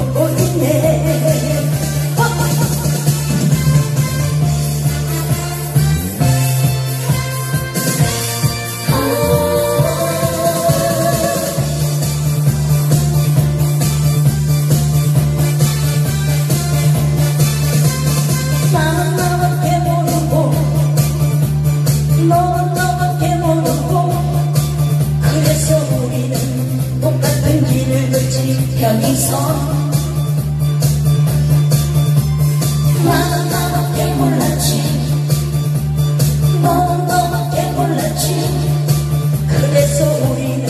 보고 있네. 나는 나밖에 모르고 너는 너밖에 모르고 그래서 우리는 똑같은 길을 걷지 편이서 나는 너밖에 몰랐지. 너는 너밖에 지？그래서 우리는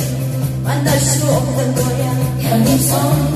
만날 수 없는 거야. 현인성